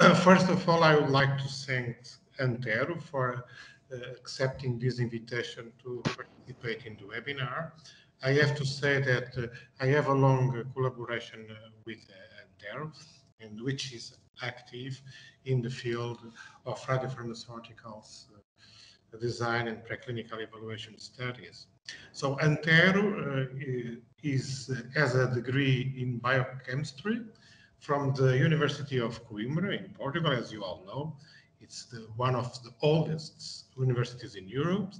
first of all, I would like to thank Antero for uh, accepting this invitation to participate in the webinar. I have to say that uh, I have a long uh, collaboration uh, with Antero, and which is active in the field of radiopharmaceuticals uh, design and preclinical evaluation studies. So Antero uh, is, has a degree in biochemistry from the University of Coimbra in Portugal, as you all know. It's the, one of the oldest universities in Europe.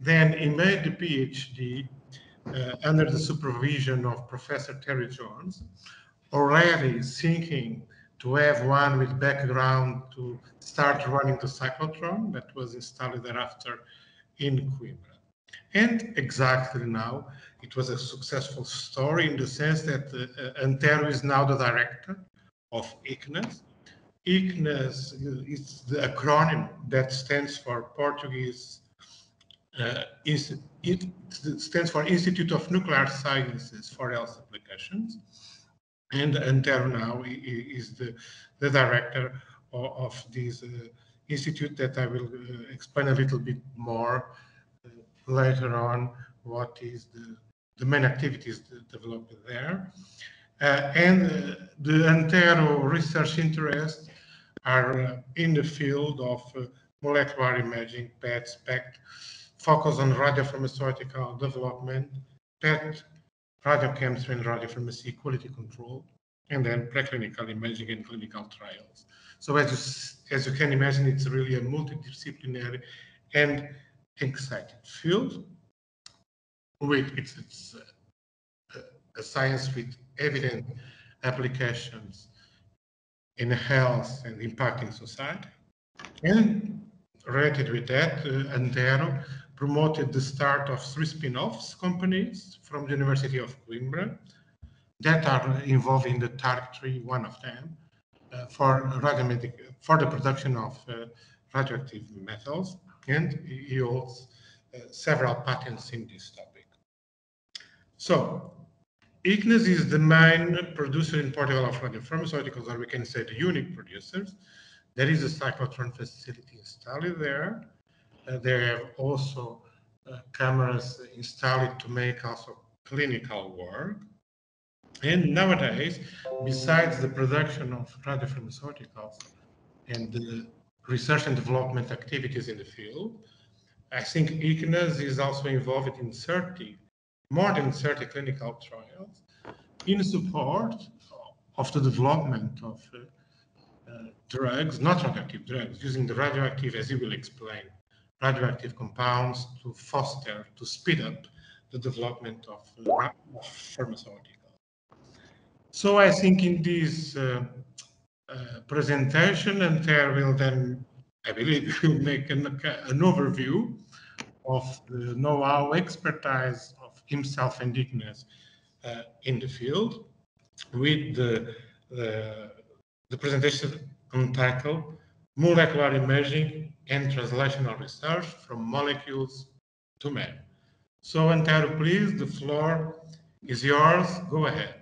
Then he made the PhD uh, under the supervision of Professor Terry Jones, already thinking to have one with background to start running the cyclotron that was installed thereafter in Coimbra. And exactly now, it was a successful story in the sense that uh, Antero is now the director of ICNAS. ICNAS is the acronym that stands for Portuguese, uh, it stands for Institute of Nuclear Sciences for Health Applications. And Antero now is the, the director of, of this uh, institute that I will uh, explain a little bit more later on what is the, the main activities developed there. Uh, and uh, the Antero research interests are in the field of uh, molecular imaging, PET, SPECT, focus on radiopharmaceutical development, PET, radiochemistry and radiopharmacy quality control, and then preclinical imaging and clinical trials. So as you, as you can imagine, it's really a multidisciplinary and exciting field with it's, it's uh, a science with evident applications in health and impacting society. And related with that, uh, Antero promoted the start of three spin-offs companies from the University of Coimbra that are involved in the TARC3, one of them, uh, for, for the production of uh, radioactive metals and he holds uh, several patents in this topic. So, ICNAS is the main producer in Portugal of radiopharmaceuticals, or we can say the unique producers. There is a cyclotron facility installed there. Uh, they have also uh, cameras installed to make also clinical work. And nowadays, besides the production of radiopharmaceuticals and the research and development activities in the field. I think ICNAS is also involved in 30, more than 30 clinical trials in support of the development of uh, uh, drugs, not radioactive drugs, using the radioactive, as you will explain, radioactive compounds to foster, to speed up the development of, uh, of pharmaceuticals. So I think in this uh, uh, presentation and there will then, I believe, will make an, an overview of the know-how expertise himself and ICNAS uh, in the field with the, the, the presentation entitled Molecular Imaging and Translational Research from Molecules to Man. So, Antero, please, the floor is yours. Go ahead.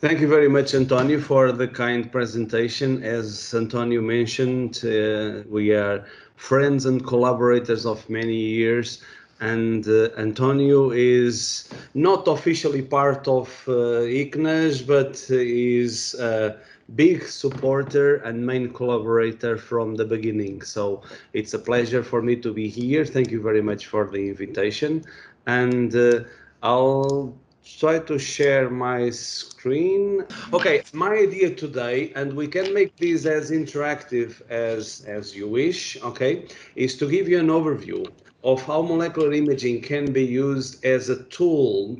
Thank you very much, Antonio, for the kind presentation. As Antonio mentioned, uh, we are friends and collaborators of many years. And uh, Antonio is not officially part of uh, but is a big supporter and main collaborator from the beginning. So it's a pleasure for me to be here. Thank you very much for the invitation. And uh, I'll try to share my screen. Okay, my idea today, and we can make this as interactive as, as you wish, okay, is to give you an overview of how molecular imaging can be used as a tool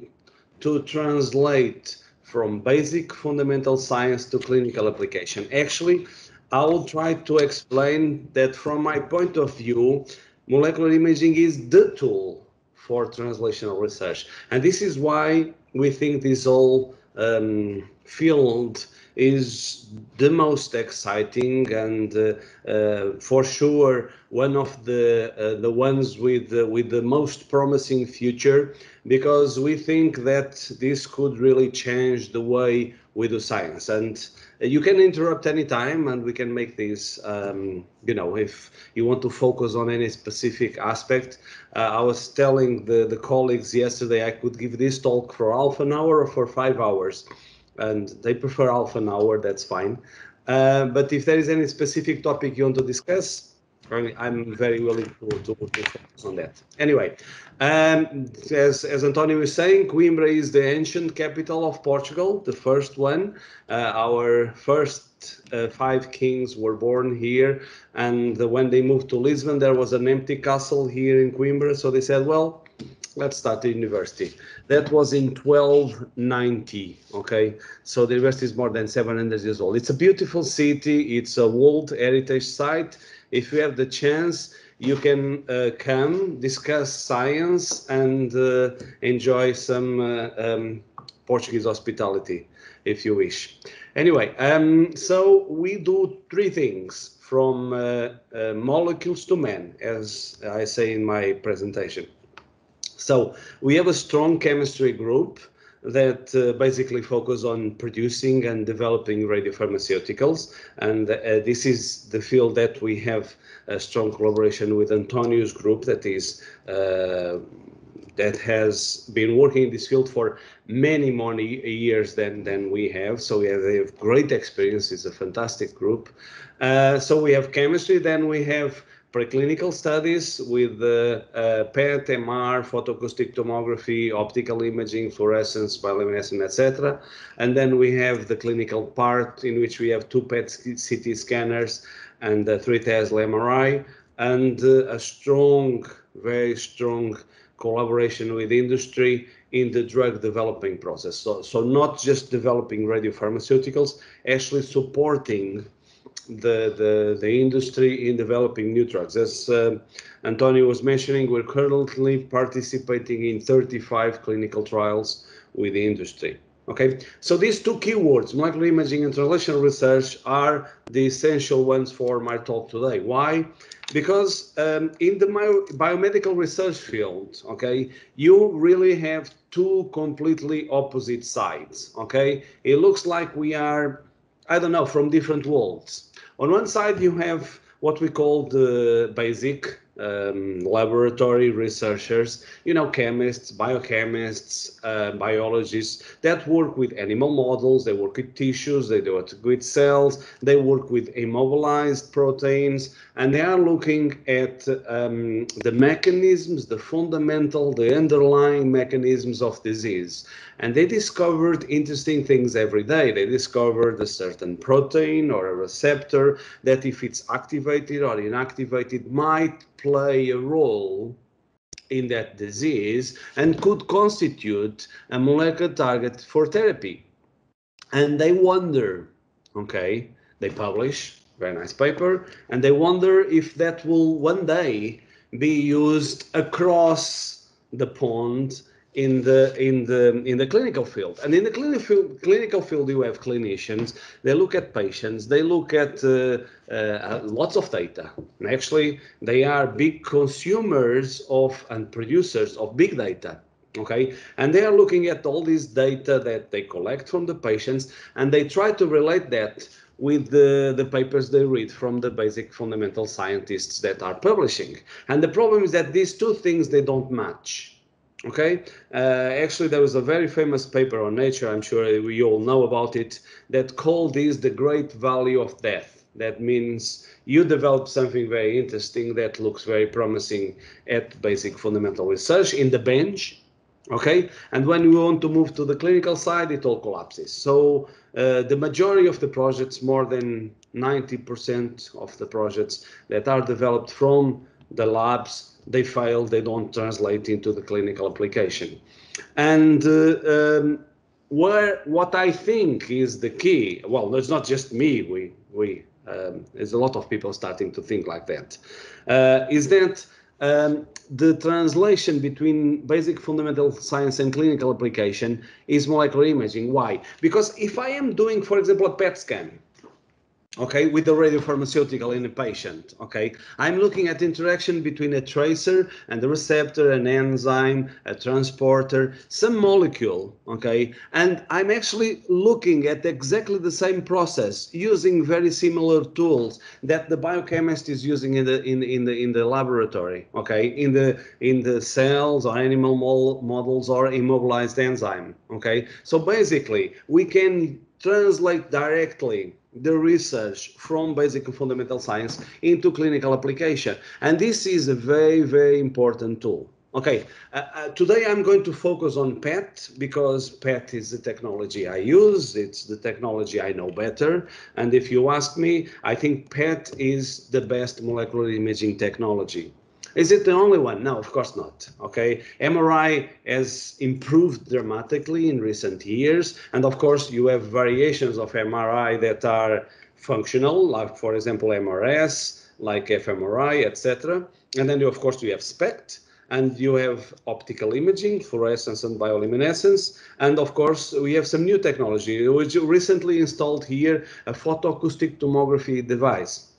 to translate from basic fundamental science to clinical application. Actually, I will try to explain that from my point of view, molecular imaging is the tool for translational research. And this is why we think this whole um, field is the most exciting and uh, uh, for sure one of the uh, the ones with uh, with the most promising future because we think that this could really change the way we do science and you can interrupt anytime and we can make these, um, you know, if you want to focus on any specific aspect. Uh, I was telling the, the colleagues yesterday I could give this talk for half an hour or for five hours and they prefer half an hour, that's fine. Uh, but if there is any specific topic you want to discuss, I'm very willing to, to, focus on that. Anyway, um, as, as Antonio was saying, Coimbra is the ancient capital of Portugal, the first one. Uh, our first uh, five kings were born here. And when they moved to Lisbon, there was an empty castle here in Coimbra. So they said, well, let's start the university. That was in 1290, okay? So the university is more than 700 years old. It's a beautiful city. It's a World Heritage Site if you have the chance, you can uh, come, discuss science, and uh, enjoy some uh, um, Portuguese hospitality, if you wish. Anyway, um, so we do three things from uh, uh, molecules to men, as I say in my presentation. So we have a strong chemistry group that uh, basically focus on producing and developing radiopharmaceuticals. And uh, this is the field that we have a strong collaboration with Antonio's group that is uh, that has been working in this field for many, many years than, than we have. So we have, they have great experience. It's a fantastic group. Uh, so we have chemistry, then we have preclinical studies with uh, uh, PET, MR, photoacoustic tomography, optical imaging, fluorescence, bioluminescence, etc. And then we have the clinical part in which we have two PET CT scanners and three Tesla MRI and uh, a strong, very strong collaboration with industry in the drug developing process. So, so not just developing radiopharmaceuticals, actually supporting the, the, the industry in developing new drugs. As uh, Antonio was mentioning, we're currently participating in 35 clinical trials with the industry. Okay, so these two keywords, molecular imaging and translational research, are the essential ones for my talk today. Why? Because um, in the biomedical research field, okay, you really have two completely opposite sides. Okay, it looks like we are, I don't know, from different worlds. On one side, you have what we call the basic um, laboratory researchers, you know, chemists, biochemists, uh, biologists that work with animal models, they work with tissues, they work with cells, they work with immobilized proteins, and they are looking at um, the mechanisms, the fundamental, the underlying mechanisms of disease. And they discovered interesting things every day. They discovered a certain protein or a receptor that if it's activated or inactivated might play a role in that disease and could constitute a molecular target for therapy. And they wonder, okay, they publish very nice paper, and they wonder if that will one day be used across the pond in the in the in the clinical field. And in the clinical field, clinical field you have clinicians they look at patients they look at uh, uh, lots of data. And actually they are big consumers of and producers of big data okay? And they are looking at all this data that they collect from the patients and they try to relate that with the, the papers they read from the basic fundamental scientists that are publishing. And the problem is that these two things they don't match Okay, uh, actually, there was a very famous paper on Nature, I'm sure we all know about it, that called this the great valley of death. That means you develop something very interesting that looks very promising at basic fundamental research in the bench. Okay, and when we want to move to the clinical side, it all collapses. So uh, the majority of the projects, more than 90% of the projects that are developed from the labs they fail, they don't translate into the clinical application. And uh, um, where what I think is the key, well, it's not just me, we, we um, there's a lot of people starting to think like that. Uh, is that um, the translation between basic fundamental science and clinical application is molecular imaging. Why? Because if I am doing, for example, a PET scan, okay, with the radiopharmaceutical in a patient, okay? I'm looking at interaction between a tracer and the receptor, an enzyme, a transporter, some molecule, okay? And I'm actually looking at exactly the same process using very similar tools that the biochemist is using in the in, in the in the laboratory, okay? In the in the cells or animal models or immobilized enzyme, okay? So basically, we can translate directly the research from basic fundamental science into clinical application. And this is a very, very important tool. Okay, uh, uh, today I'm going to focus on PET because PET is the technology I use. It's the technology I know better. And if you ask me, I think PET is the best molecular imaging technology. Is it the only one? No, of course not. Okay, MRI has improved dramatically in recent years, and of course you have variations of MRI that are functional, like for example MRS, like fMRI, etc. And then you, of course you have SPECT, and you have optical imaging, fluorescence and bioluminescence. And of course, we have some new technology, which recently installed here a photoacoustic tomography device.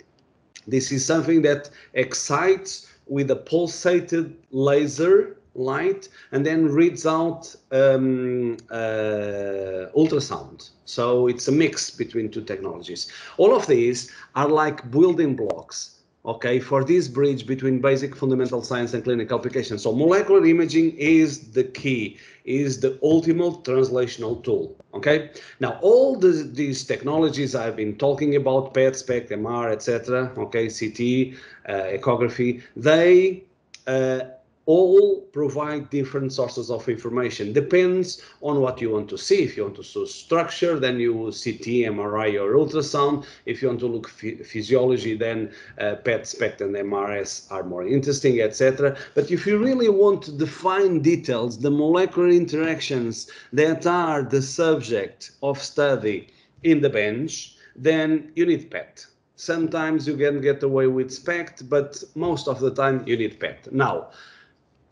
This is something that excites with a pulsated laser light and then reads out um, uh, ultrasound. So it's a mix between two technologies. All of these are like building blocks okay, for this bridge between basic fundamental science and clinical application. So molecular imaging is the key, is the ultimate translational tool, okay? Now, all the, these technologies I've been talking about, PET, SPECT, MR, etc., okay, CT, uh, ecography, they uh, all provide different sources of information. Depends on what you want to see. If you want to see structure, then you CT, MRI, or ultrasound. If you want to look physiology, then uh, PET, SPECT, and MRS are more interesting, etc. But if you really want to define details, the molecular interactions that are the subject of study in the bench, then you need PET. Sometimes you can get away with SPECT, but most of the time you need PET. Now,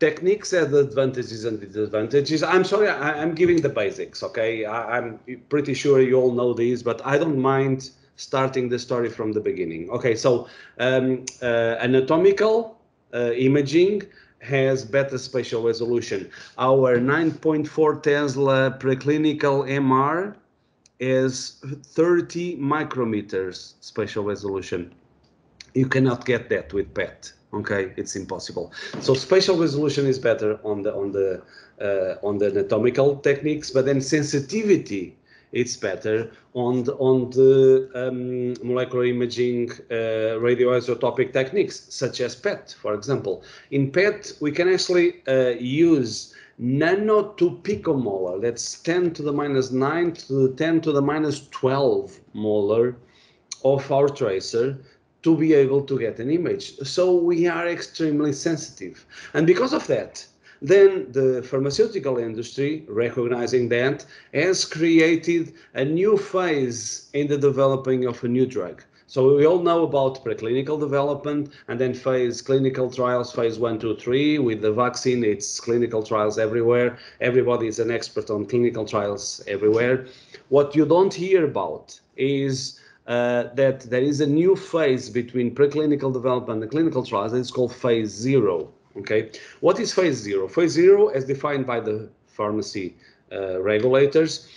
techniques have advantages and disadvantages. I'm sorry, I, am giving the basics, okay? I, am pretty sure you all know these, but I don't mind starting the story from the beginning. Okay, so um, uh, anatomical uh, imaging has better spatial resolution. Our 9.4 Tesla preclinical MR is 30 micrometers spatial resolution. You cannot get that with PET okay? It's impossible. So spatial resolution is better on the on the uh, on the anatomical techniques but then sensitivity it's better on the, on the um, molecular imaging uh, radioisotopic techniques such as PET for example. In PET we can actually uh, use nano to picomolar that's 10 to the minus 9 to 10 to the minus 12 molar of our tracer to be able to get an image. So we are extremely sensitive. And because of that, then the pharmaceutical industry, recognizing that, has created a new phase in the developing of a new drug. So we all know about preclinical development and then phase clinical trials, phase one, two, three. With the vaccine, it's clinical trials everywhere. Everybody is an expert on clinical trials everywhere. What you don't hear about is uh, that there is a new phase between preclinical development and clinical trials, and it's called phase zero. Okay, what is phase zero? Phase zero, as defined by the pharmacy uh, regulators,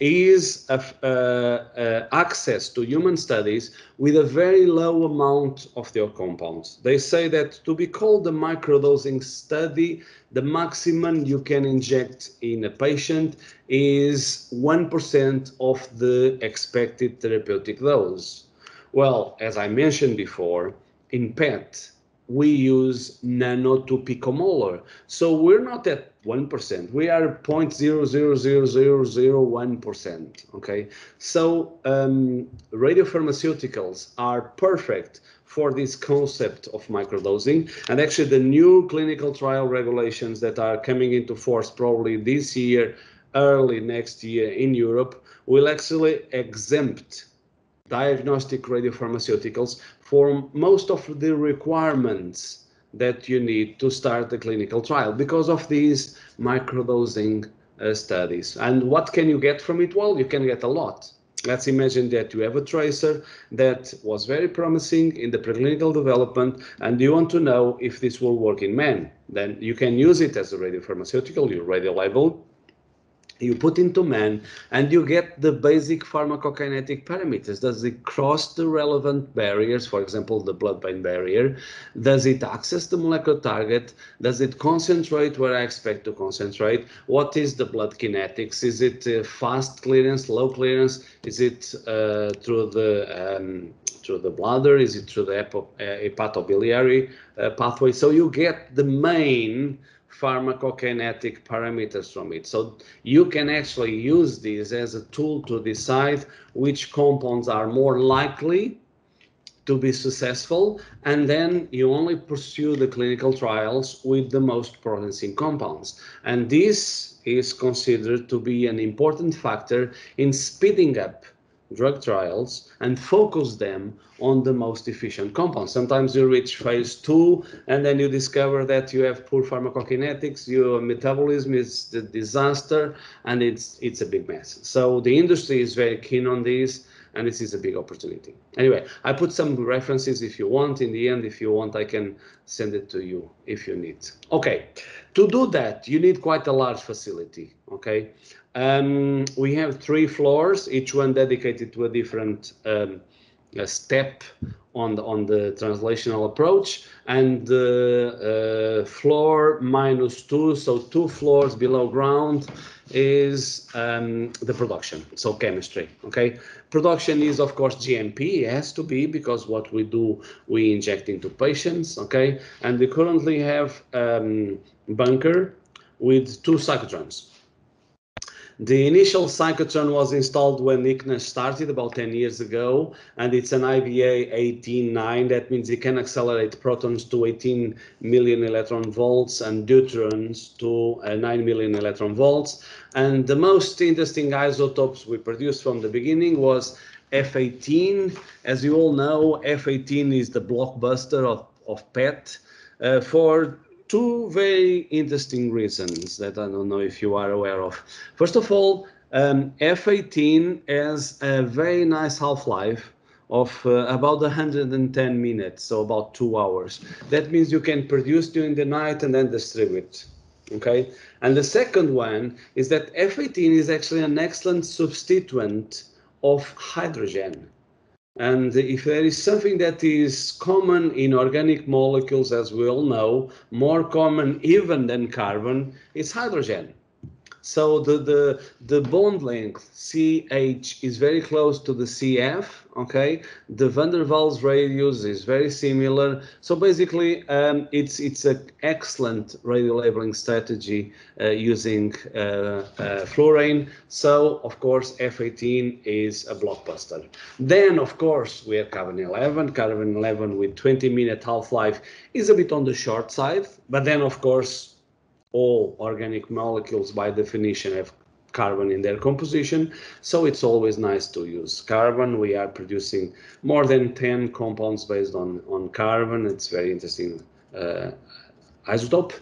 is a, uh, access to human studies with a very low amount of their compounds. They say that to be called a microdosing study, the maximum you can inject in a patient is 1% of the expected therapeutic dose. Well, as I mentioned before, in PET, we use nano to picomolar. So we're not at 1%. We are 0.0000001%. Okay. So um, radiopharmaceuticals are perfect for this concept of microdosing. And actually, the new clinical trial regulations that are coming into force probably this year, early next year in Europe, will actually exempt diagnostic radiopharmaceuticals for most of the requirements that you need to start the clinical trial because of these microdosing uh, studies. And what can you get from it? Well, you can get a lot. Let's imagine that you have a tracer that was very promising in the preclinical development and you want to know if this will work in men. Then you can use it as a radiopharmaceutical, you radio label you put into man and you get the basic pharmacokinetic parameters. Does it cross the relevant barriers, for example, the blood-brain barrier? Does it access the molecular target? Does it concentrate where I expect to concentrate? What is the blood kinetics? Is it uh, fast clearance, low clearance? Is it uh, through the um, through the bladder? Is it through the uh, hepatobiliary uh, pathway? So you get the main pharmacokinetic parameters from it. So you can actually use this as a tool to decide which compounds are more likely to be successful, and then you only pursue the clinical trials with the most promising compounds. And this is considered to be an important factor in speeding up drug trials and focus them on the most efficient compounds. Sometimes you reach phase two and then you discover that you have poor pharmacokinetics, your metabolism is the disaster, and it's it's a big mess. So the industry is very keen on this, and this is a big opportunity. Anyway, I put some references if you want. In the end, if you want, I can send it to you if you need. Okay, to do that, you need quite a large facility. Okay, um, we have three floors, each one dedicated to a different um, a step on the, on the translational approach, and the uh, floor minus two, so two floors below ground, is um, the production, so chemistry. Okay, production is of course GMP. It has to be because what we do, we inject into patients. Okay, and we currently have um, bunker with two cyclotrons. The initial cyclotron was installed when ICNAS started about 10 years ago, and it's an IBA 189. That means it can accelerate protons to 18 million electron volts and deuterons to uh, 9 million electron volts. And the most interesting isotopes we produced from the beginning was F18. As you all know, F18 is the blockbuster of, of PET. Uh, for two very interesting reasons that I don't know if you are aware of. First of all, um, F18 has a very nice half-life of uh, about 110 minutes, so about two hours. That means you can produce during the night and then distribute. Okay, and the second one is that F18 is actually an excellent substituent of hydrogen. And if there is something that is common in organic molecules, as we all know, more common even than carbon, it's hydrogen. So the, the, the bond length CH is very close to the CF, okay? The van der Waals radius is very similar. So basically, um, it's it's an excellent radio labeling strategy uh, using uh, uh, fluorine. So of course, F18 is a blockbuster. Then of course, we have carbon 11. Carbon 11 with 20 minute half-life is a bit on the short side, but then of course, all organic molecules by definition have carbon in their composition so it's always nice to use carbon. We are producing more than 10 compounds based on on carbon. It's very interesting uh, isotope.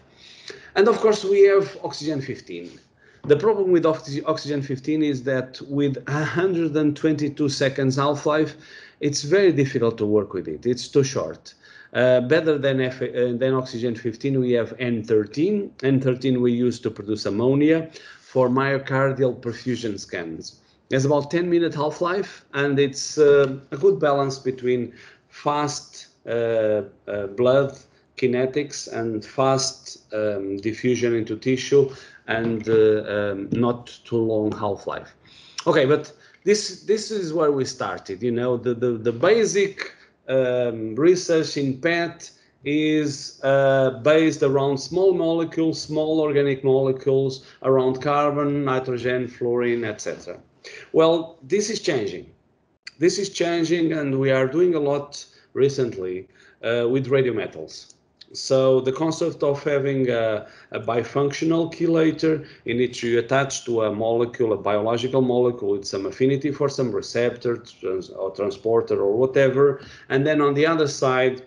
And of course we have oxygen 15 the problem with oxygen 15 is that with 122 seconds half-life it's very difficult to work with it. It's too short uh, better than, F, uh, than oxygen 15, we have N13. N13 we use to produce ammonia for myocardial perfusion scans. It has about 10 minute half-life and it's uh, a good balance between fast uh, uh, blood kinetics and fast um, diffusion into tissue and um, not too long half-life. Okay, but this this is where we started. You know, the the, the basic um, research in PET is uh, based around small molecules, small organic molecules, around carbon, nitrogen, fluorine, etc. Well, this is changing. This is changing, and we are doing a lot recently uh, with radiometals. So the concept of having a, a, bifunctional chelator in which you attach to a molecule, a biological molecule with some affinity for some receptor trans or transporter or whatever, and then on the other side,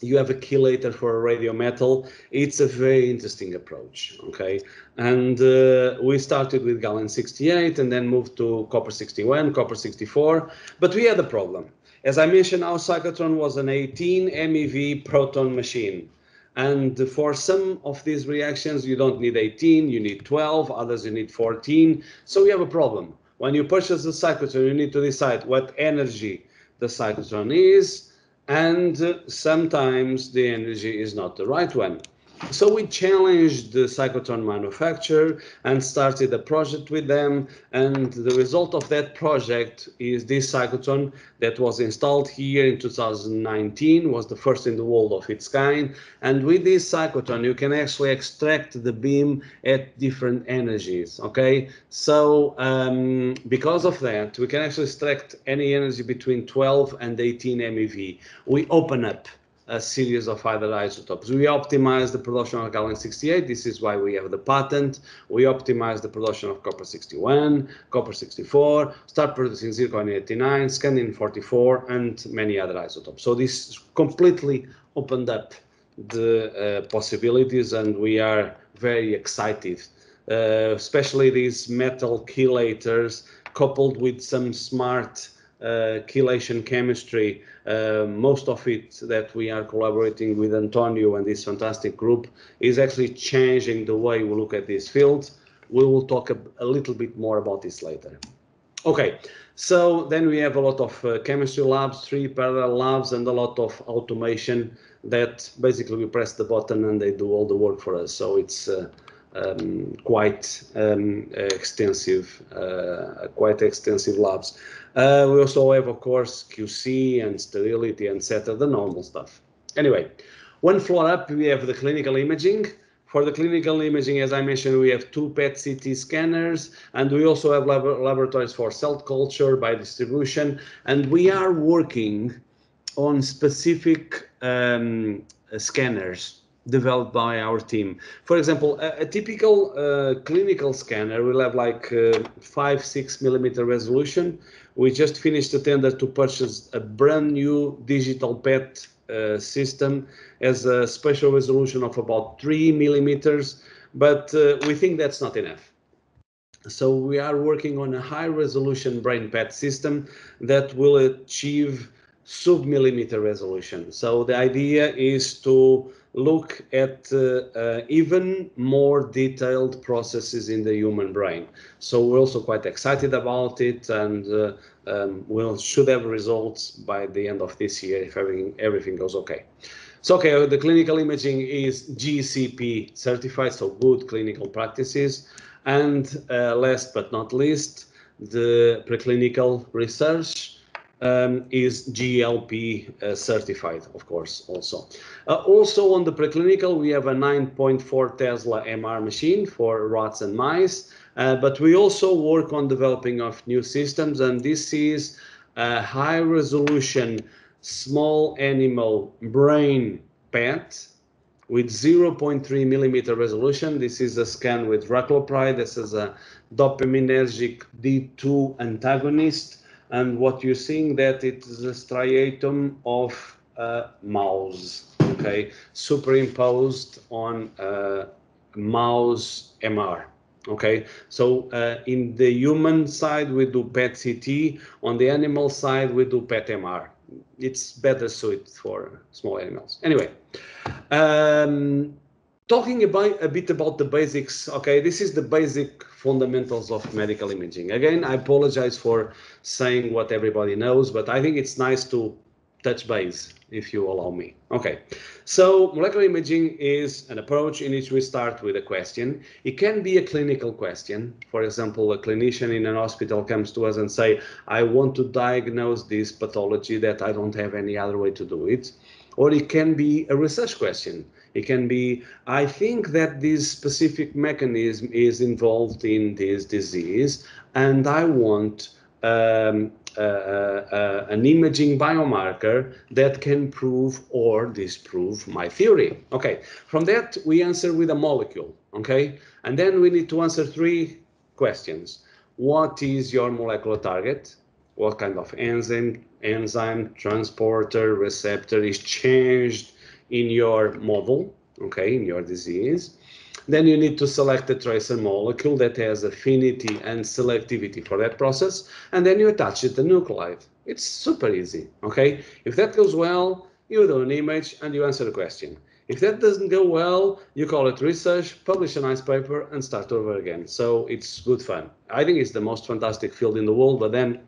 you have a chelator for a radio metal. It's a very interesting approach, okay? And uh, we started with gallium 68 and then moved to copper 61, copper 64, but we had a problem. As I mentioned, our cyclotron was an 18 MeV proton machine. And for some of these reactions, you don't need 18, you need 12, others you need 14. So we have a problem. When you purchase the cyclotron, you need to decide what energy the cyclotron is, and sometimes the energy is not the right one. So we challenged the cyclotron manufacturer and started a project with them. And the result of that project is this cyclotron that was installed here in 2019, was the first in the world of its kind. And with this cyclotron, you can actually extract the beam at different energies, okay? So um, because of that, we can actually extract any energy between 12 and 18 MeV. We open up a series of other isotopes. We optimize the production of gallium-68. This is why we have the patent. We optimize the production of copper-61, copper-64, start producing zirconium-89, scandium-44, and many other isotopes. So this completely opened up the uh, possibilities, and we are very excited, uh, especially these metal chelators coupled with some smart chelation chemistry, uh, most of it that we are collaborating with Antonio and this fantastic group is actually changing the way we look at this field. We will talk a, a little bit more about this later. Okay, so then we have a lot of uh, chemistry labs, three parallel labs, and a lot of automation that basically we press the button and they do all the work for us. So it's uh, um, quite um, extensive, uh, quite extensive labs. Uh, we also have, of course, QC and sterility, etc., the normal stuff. Anyway, one floor up, we have the clinical imaging. For the clinical imaging, as I mentioned, we have two PET-CT scanners, and we also have lab laboratories for cell culture biodistribution, and we are working on specific um, scanners developed by our team. For example, a, a typical uh, clinical scanner will have like uh, five, six millimeter resolution. We just finished a tender to purchase a brand new digital PET uh, system as a spatial resolution of about three millimeters, but uh, we think that's not enough. So we are working on a high resolution brain PET system that will achieve sub-millimeter resolution. So the idea is to look at uh, uh, even more detailed processes in the human brain. So we're also quite excited about it and uh, um, we'll should have results by the end of this year if everything, everything goes okay. So, okay, the clinical imaging is GCP certified, so good clinical practices. And uh, last but not least, the preclinical research um, is GLP uh, certified, of course, also. Uh, also on the preclinical, we have a 9.4 Tesla MR machine for rats and mice, uh, but we also work on developing of new systems, and this is a high resolution small animal brain PET with 0.3 millimeter resolution. This is a scan with raclopride. This is a dopaminergic D2 antagonist and what you're seeing that it's a striatum of a mouse, okay, superimposed on a mouse MR. Okay, so uh, in the human side we do PET CT, on the animal side we do PET MR. It's better suited for small animals. Anyway, um, talking about a bit about the basics. Okay, this is the basic fundamentals of medical imaging. Again, I apologize for saying what everybody knows, but I think it's nice to touch base, if you allow me. Okay, so molecular imaging is an approach in which we start with a question. It can be a clinical question. For example, a clinician in an hospital comes to us and say, I want to diagnose this pathology that I don't have any other way to do it. Or it can be a research question. It can be, I think that this specific mechanism is involved in this disease, and I want um, uh, an imaging biomarker that can prove or disprove my theory. Okay, from that we answer with a molecule, okay? And then we need to answer three questions. What is your molecular target? What kind of enzyme, enzyme, transporter, receptor is changed in your model, okay, in your disease. Then you need to select a tracer molecule that has affinity and selectivity for that process, and then you attach it to nuclide. It's super easy, okay? If that goes well, you do an image and you answer the question. If that doesn't go well, you call it research, publish a nice paper, and start over again. So it's good fun. I think it's the most fantastic field in the world, but then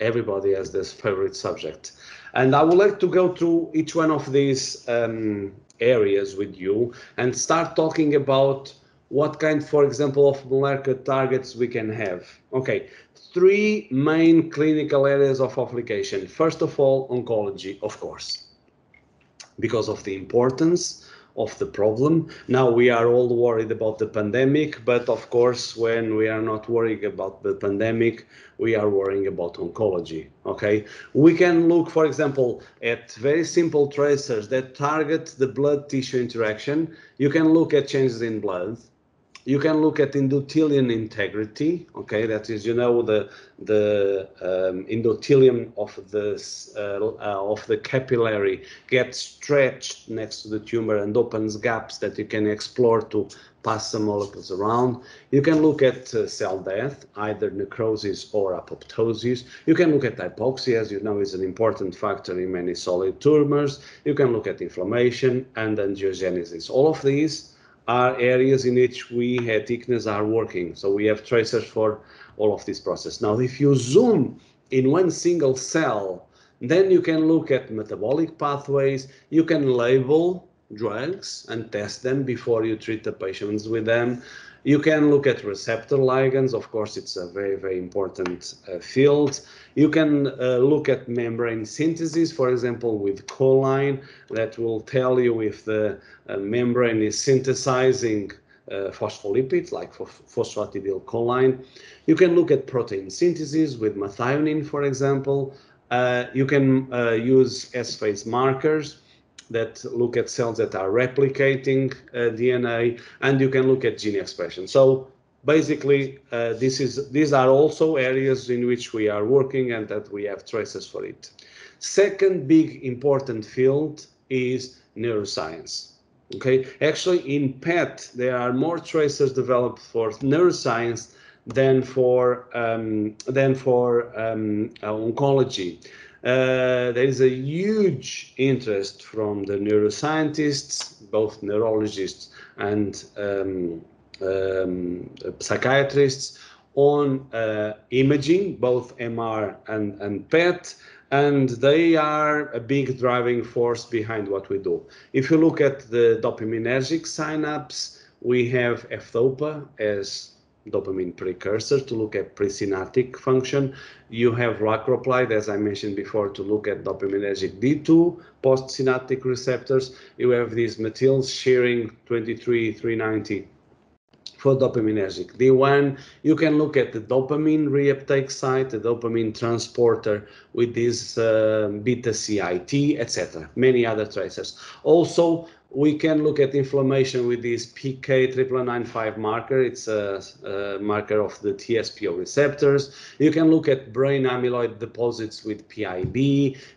everybody has this favorite subject. And I would like to go through each one of these um, areas with you and start talking about what kind, for example, of molecular targets we can have. Okay, three main clinical areas of application. First of all, oncology, of course because of the importance of the problem. Now we are all worried about the pandemic, but of course, when we are not worrying about the pandemic, we are worrying about oncology. Okay, we can look, for example, at very simple tracers that target the blood tissue interaction. You can look at changes in blood you can look at endothelium integrity. Okay, that is, you know, the the um, endothelium of the uh, uh, of the capillary gets stretched next to the tumor and opens gaps that you can explore to pass some molecules around. You can look at uh, cell death, either necrosis or apoptosis. You can look at hypoxia, as you know, is an important factor in many solid tumors. You can look at inflammation and angiogenesis. All of these are areas in which we uh, at ICNAS are working. So we have tracers for all of this process. Now, if you zoom in one single cell, then you can look at metabolic pathways, you can label drugs and test them before you treat the patients with them. You can look at receptor ligands. Of course, it's a very, very important uh, field. You can uh, look at membrane synthesis, for example, with choline, that will tell you if the uh, membrane is synthesizing uh, phospholipids like phosphatidylcholine. You can look at protein synthesis with methionine, for example. Uh, you can uh, use S-phase markers that look at cells that are replicating uh, DNA, and you can look at gene expression. So basically, uh, this is these are also areas in which we are working and that we have traces for it. Second big important field is neuroscience. Okay, actually in PET there are more tracers developed for neuroscience than for um, than for um, oncology. Uh, there is a huge interest from the neuroscientists, both neurologists and um, um, psychiatrists, on uh, imaging, both MR and, and PET, and they are a big driving force behind what we do. If you look at the dopaminergic synapse, we have FDOPA as dopamine precursor to look at presynaptic function. You have raclopride, as I mentioned before, to look at dopaminergic D2 postsynaptic receptors. You have these methyls sharing 23390 for dopaminergic. D1, you can look at the dopamine reuptake site, the dopamine transporter with this uh, beta CIT, etc. Many other tracers. Also, we can look at inflammation with this PK9995 marker. It's a, a, marker of the TSPO receptors. You can look at brain amyloid deposits with PIB.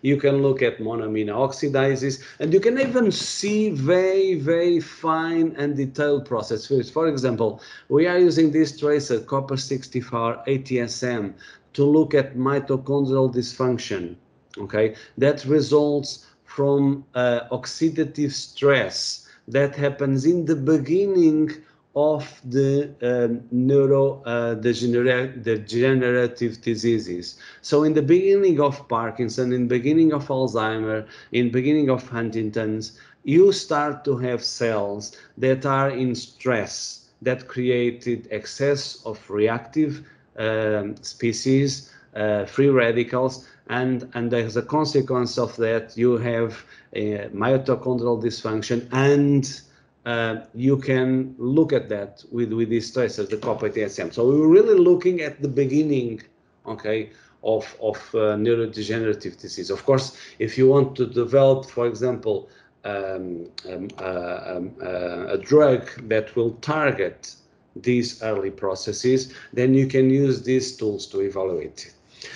You can look at monoamine oxidases, and you can even see very, very fine and detailed processes. For example, we are using this tracer, copper 64 ATSM, to look at mitochondrial dysfunction. Okay, that results from uh, oxidative stress that happens in the beginning of the um, neurodegenerative uh, diseases. So in the beginning of Parkinson, in beginning of Alzheimer, in beginning of Huntington's, you start to have cells that are in stress that created excess of reactive um, species, uh, free radicals, and, and as a consequence of that, you have a mitochondrial dysfunction and uh, you can look at that with, with these stressors, the copper ATSM. So we are really looking at the beginning, okay, of, of uh, neurodegenerative disease. Of course, if you want to develop, for example, um, um, uh, um, uh, a drug that will target these early processes, then you can use these tools to evaluate it.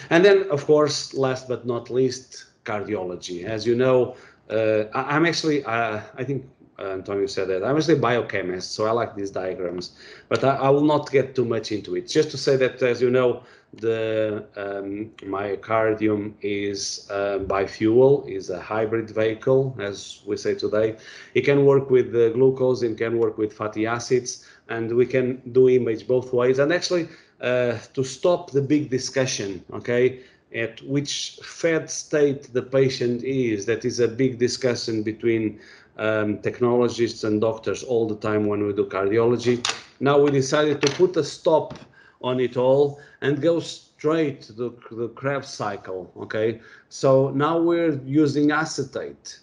And then, of course, last but not least, cardiology. As you know, uh, I, am actually, uh, I think uh, Antonio said that. I'm actually a biochemist, so I like these diagrams, but I, I, will not get too much into it. Just to say that, as you know, the um, myocardium is uh, bi-fuel, is a hybrid vehicle, as we say today. It can work with the glucose, it can work with fatty acids, and we can do image both ways. And actually, to stop the big discussion, okay, at which fed state the patient is, that is a big discussion between um, technologists and doctors all the time when we do cardiology. Now we decided to put a stop on it all and go straight to the, the Krebs cycle, okay? So now we're using acetate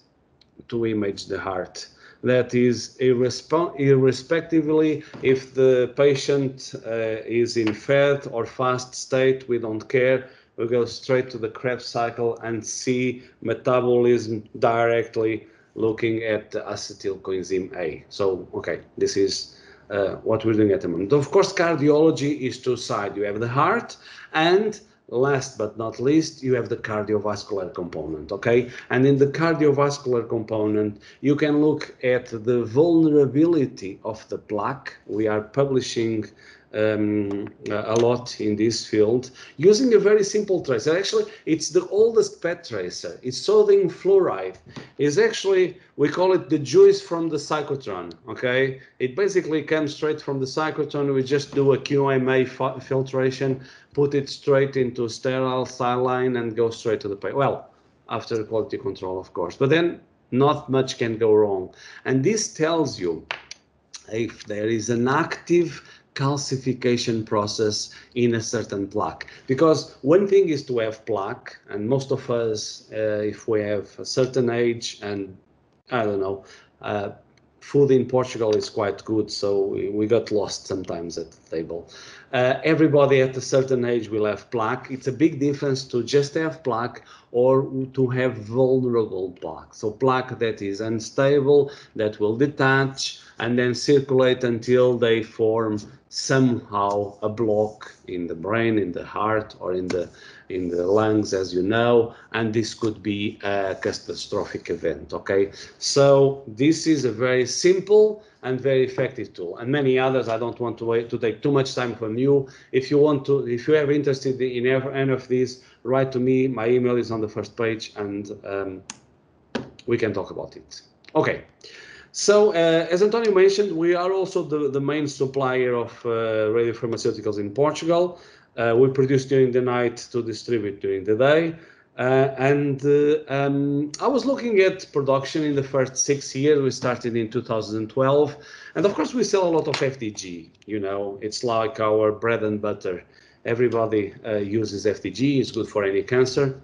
to image the heart. That is irrespectively if the patient uh, is in fed or fast state, we don't care. We go straight to the Krebs cycle and see metabolism directly looking at acetyl coenzyme A. So, okay, this is uh, what we're doing at the moment. Of course, cardiology is two sides. You have the heart and last but not least, you have the cardiovascular component, okay? And in the cardiovascular component, you can look at the vulnerability of the plaque. We are publishing um, a lot in this field using a very simple tracer. Actually, it's the oldest PET tracer. It's sodium fluoride. It's actually, we call it the juice from the cyclotron, okay? It basically comes straight from the cyclotron. We just do a QMA filtration, put it straight into sterile saline and go straight to the. Well, after the quality control, of course. But then not much can go wrong. And this tells you if there is an active calcification process in a certain plaque. Because one thing is to have plaque, and most of us, uh, if we have a certain age and I don't know, uh, food in Portugal is quite good, so we, we got lost sometimes at the table. Uh, everybody at a certain age will have plaque. It's a big difference to just have plaque or to have vulnerable plaque. So plaque that is unstable, that will detach and then circulate until they form somehow a block in the brain, in the heart, or in the in the lungs, as you know, and this could be a catastrophic event. Okay, so this is a very simple and very effective tool, and many others. I don't want to wait to take too much time from you. If you want to, if you are interested in ever any of these, write to me. My email is on the first page, and um, we can talk about it. Okay. So, uh, as Antonio mentioned, we are also the, the main supplier of uh, radiopharmaceuticals in Portugal. Uh, we produce during the night to distribute during the day. Uh, and uh, um, I was looking at production in the first six years. We started in 2012. And of course, we sell a lot of FDG. You know, it's like our bread and butter. Everybody uh, uses FDG, it's good for any cancer.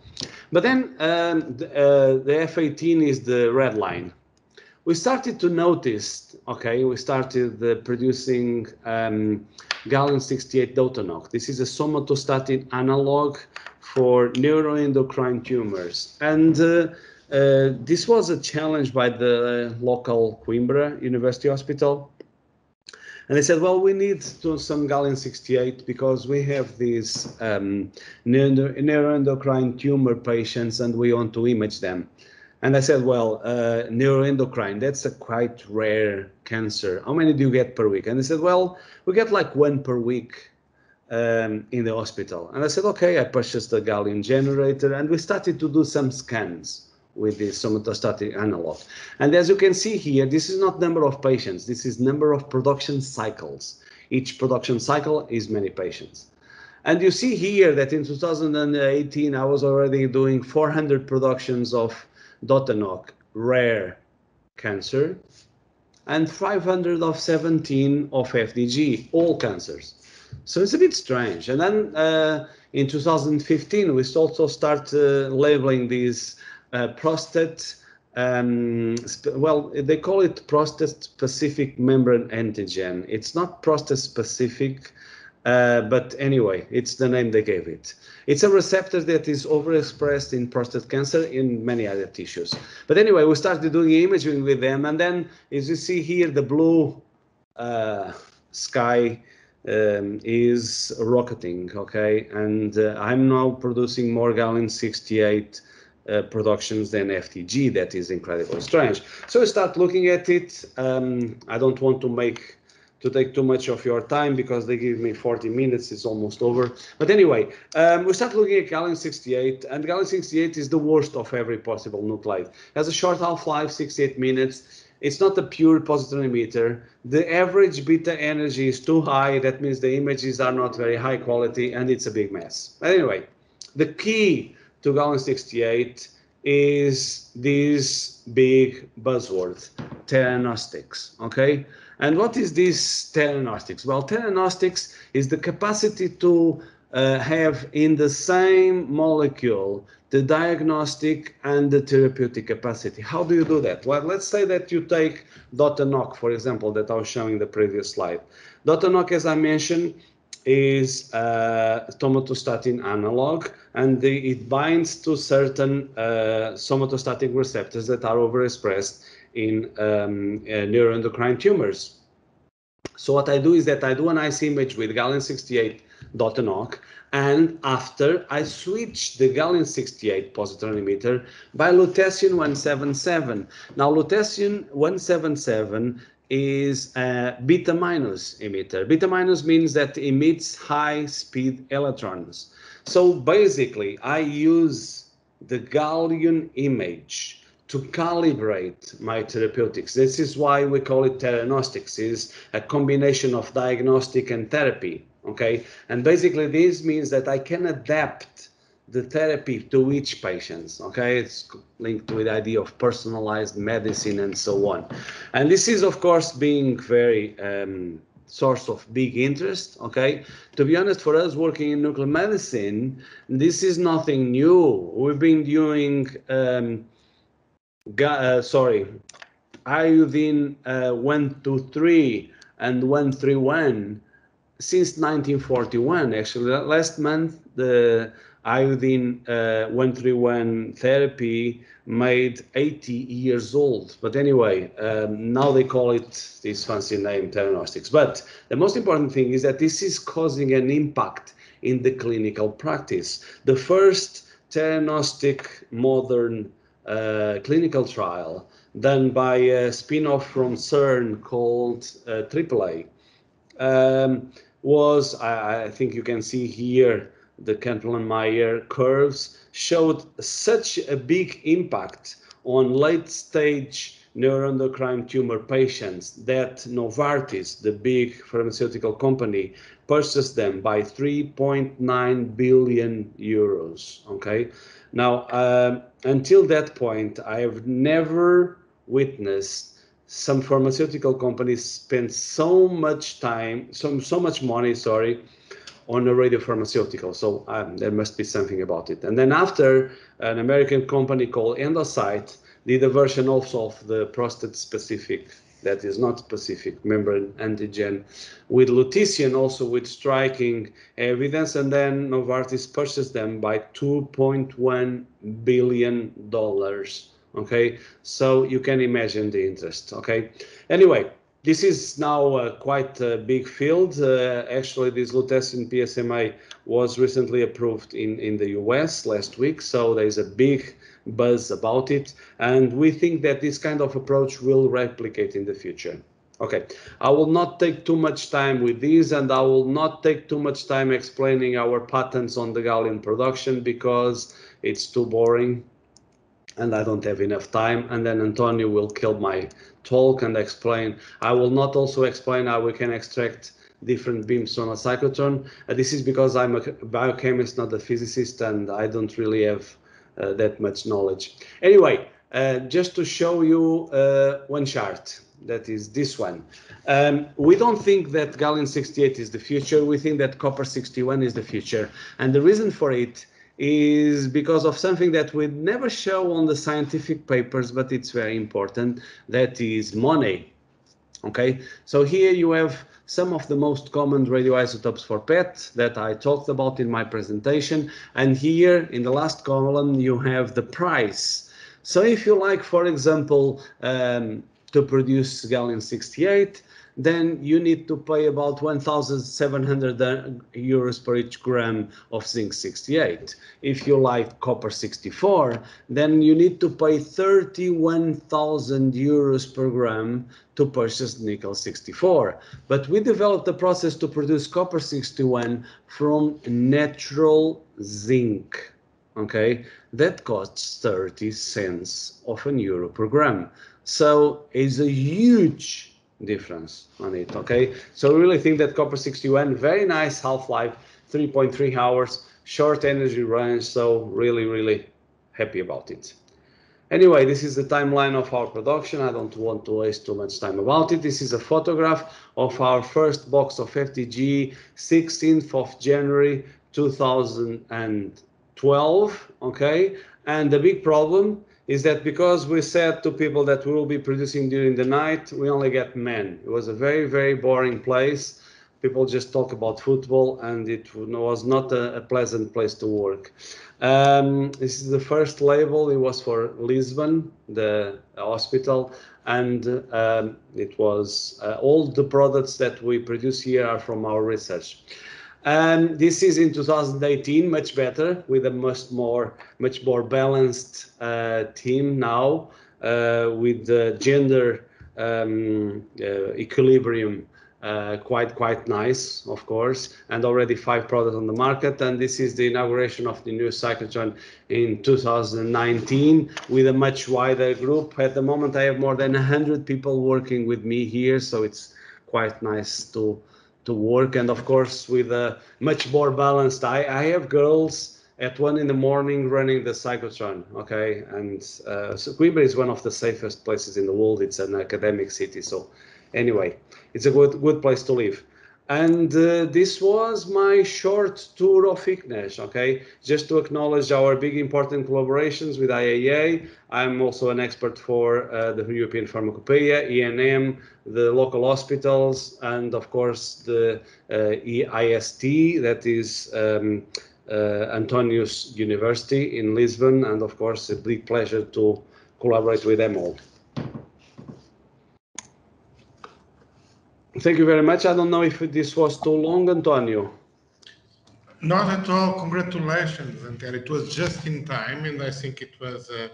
But then um, the, the F18 is the red line we started to notice, okay, we started uh, producing um, gallium-68 Dotanoc. This is a somatostatin analog for neuroendocrine tumors. And uh, uh, this was a challenge by the local Coimbra University Hospital. And they said, well, we need to some gallium-68 because we have these um, neuroendocrine tumor patients and we want to image them. And I said, well, uh, neuroendocrine, that's a quite rare cancer. How many do you get per week? And they said, well, we get like one per week um, in the hospital. And I said, okay, I purchased a gallium generator and we started to do some scans with the somatostatin analog. And as you can see here, this is not number of patients, this is number of production cycles. Each production cycle is many patients. And you see here that in 2018, I was already doing 400 productions of Dotanoc, rare cancer, and 500 of 17 of FDG, all cancers. So it's a bit strange. And then uh, in 2015, we also start uh, labeling these uh, prostate, um, well, they call it prostate specific membrane antigen. It's not prostate specific, uh, but anyway, it's the name they gave it. It's a receptor that is overexpressed in prostate cancer in many other tissues. But anyway, we started doing imaging with them, and then as you see here, the blue uh, sky um, is rocketing, okay? And uh, I'm now producing more gallium-68 uh, productions than FDG. That is incredibly strange. So we start looking at it. Um, I don't want to make to take too much of your time because they give me 40 minutes. It's almost over. But anyway, um, we start looking at gallium-68, and gallium-68 is the worst of every possible nuclide. It has a short half-life, 68 minutes. It's not a pure positron emitter. The average beta energy is too high. That means the images are not very high quality, and it's a big mess. But anyway, the key to gallium-68 is this big buzzword, theranostics, okay? And what is this theranostics? Well, theranostics is the capacity to uh, have in the same molecule the diagnostic and the therapeutic capacity. How do you do that? Well, let's say that you take DOTANOC, for example, that I was showing the previous slide. DOTANOC, as I mentioned, is a somatostatin analog, and the, it binds to certain uh, somatostatin receptors that are overexpressed in um, uh, neuroendocrine tumors. So what I do is that I do an IC image with gallium-68 DOTANOC, and after I switch the gallium-68 positron emitter by lutetium-177. Now lutetium-177 is a beta minus emitter. Beta minus means that emits high speed electrons. So basically I use the gallium image to calibrate my therapeutics. This is why we call it theranostics, is a combination of diagnostic and therapy, okay? And basically this means that I can adapt the therapy to each patient, okay? It's linked to the idea of personalized medicine and so on. And this is, of course, being very um, source of big interest, okay? To be honest, for us working in nuclear medicine, this is nothing new. We've been doing um, uh, sorry, iodine uh, 123 and 131 since 1941. Actually, last month the iodine uh, 131 therapy made 80 years old. But anyway, um, now they call it this fancy name, theranostics. But the most important thing is that this is causing an impact in the clinical practice. The first theranostic modern uh, clinical trial done by a spin-off from CERN called uh, AAA um, was, I, I, think you can see here, the Kaplan-Meier curves showed such a big impact on late-stage neuroendocrine tumor patients that Novartis, the big pharmaceutical company, purchased them by 3.9 billion euros. Okay, now um, until that point, I have never witnessed some pharmaceutical companies spend so much time, so so much money, sorry, on a radiopharmaceutical. So um, there must be something about it. And then after, an American company called Endocyte a version also of the prostate-specific that is not specific membrane antigen with lutetium also with striking evidence and then Novartis purchased them by 2.1 billion dollars okay so you can imagine the interest okay anyway this is now uh, quite a big field. Uh, actually, this lutetium PSMA was recently approved in, in the US last week, so there's a big buzz about it. And we think that this kind of approach will replicate in the future. Okay, I will not take too much time with these and I will not take too much time explaining our patents on the gallium production because it's too boring and I don't have enough time. And then Antonio will kill my talk and explain. I will not also explain how we can extract different beams from a cyclotron. Uh, this is because I'm a biochemist, not a physicist, and I don't really have that much knowledge. Anyway, uh, just to show you uh, one chart, that is this one. Um, we don't think that gallium-68 is the future. We think that copper-61 is the future. And the reason for it is because of something that we never show on the scientific papers, but it's very important. That is money. Okay, so here you have some of the most common radioisotopes for PET that I talked about in my presentation. And here in the last column, you have the price. So if you like, for example, um, to produce gallium-68, then you need to pay about 1,700 euros per each gram of zinc 68. If you like copper 64, then you need to pay 31,000 euros per gram to purchase nickel 64. But we developed a process to produce copper 61 from natural zinc okay, that costs 30 cents of an euro per gram. So it's a huge difference on it, okay? So we really think that copper 61, very nice half-life, 3.3 hours, short energy range, so really, really happy about it. Anyway, this is the timeline of our production. I don't want to waste too much time about it. This is a photograph of our first box of FDG, 16th of January 2012, okay? And the big problem is that because we said to people that we will be producing during the night, we only get men. It was a very, very boring place. People just talk about football and it was not a, a pleasant place to work. Um, this is the first label. It was for Lisbon, the hospital, and um, it was uh, all the products that we produce here are from our research. Um, this is in 2018, much better with a much more much more balanced uh, team now uh, with the gender um, uh, equilibrium uh, quite quite nice, of course, and already five products on the market. And this is the inauguration of the new cyclotron in 2019 with a much wider group. At the moment, I have more than 100 people working with me here, so it's quite nice to to work. And of course with a much more balanced I, I have girls at one in the morning running the cyclotron okay? And uh, so Coimbra is one of the safest places in the world. It's an academic city so anyway it's a good good place to live and uh, this was my short tour of ICNAS, okay? Just to acknowledge our big important collaborations with IAEA. I'm also an expert for uh, the European Pharmacopoeia, ENM, the local hospitals, and of course the uh, EIST, that is um, uh, Antonius University in Lisbon, and of course a big pleasure to collaborate with them all. Thank you very much. I don't know if this was too long, Antonio. Not at all. Congratulations, Antonio. It was just in time, and I think it was a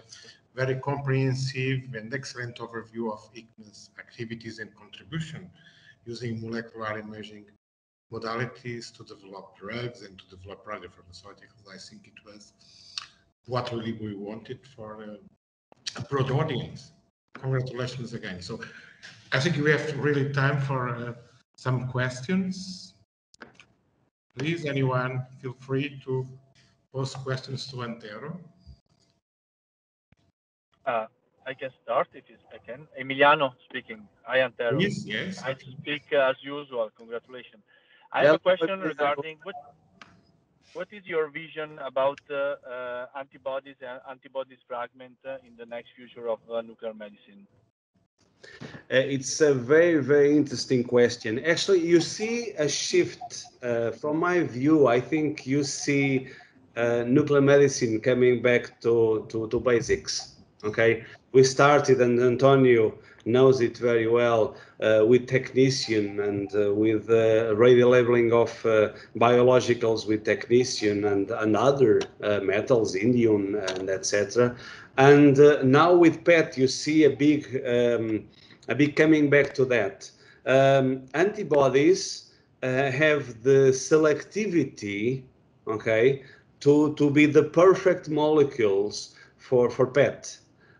very comprehensive and excellent overview of ICNAS activities and contribution using molecular imaging modalities to develop drugs and to develop radiopharmaceuticals. I think it was what really we wanted for a, a broad audience. Congratulations again. So I think we have really time for uh, some questions. Please, anyone, feel free to pose questions to Antero. Uh, I can start if I can. Emiliano speaking. Hi, Antero. Yes, yes. I speak uh, as usual. Congratulations. I have a question regarding what what is your vision about uh, uh, antibodies and antibodies fragment uh, in the next future of uh, nuclear medicine? Uh, it's a very, very interesting question. Actually, you see a shift. Uh, from my view, I think you see uh, nuclear medicine coming back to, to, to, basics. Okay, we started, and Antonio knows it very well, uh, with technetium and uh, with uh, radio labeling of biologicals with technetium and, and other metals, indium, and etc. And now with PET, you see a big um, I'll be coming back to that. Um, antibodies uh, have the selectivity, okay, to, to be the perfect molecules for, for PET.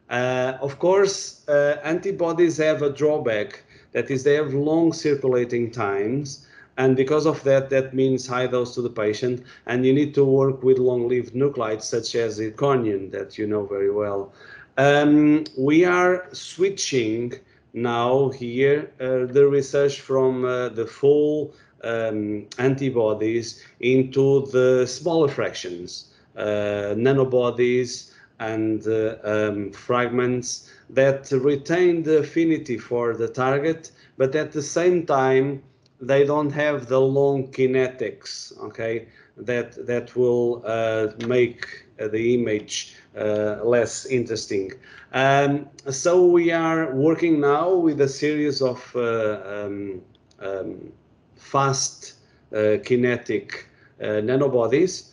Uh, of course, uh, antibodies have a drawback, that is they have long circulating times, and because of that, that means high dose to the patient, and you need to work with long-lived nuclides such as zirconium that you know very well. Um, we are switching now here uh, the research from uh, the full um, antibodies into the smaller fractions, uh, nanobodies and um, fragments that retain the affinity for the target, but at the same time, they don't have the long kinetics, okay, that, that will uh, make the image less interesting. Um, so we are working now with a series of uh, um, um, fast uh, kinetic nanobodies.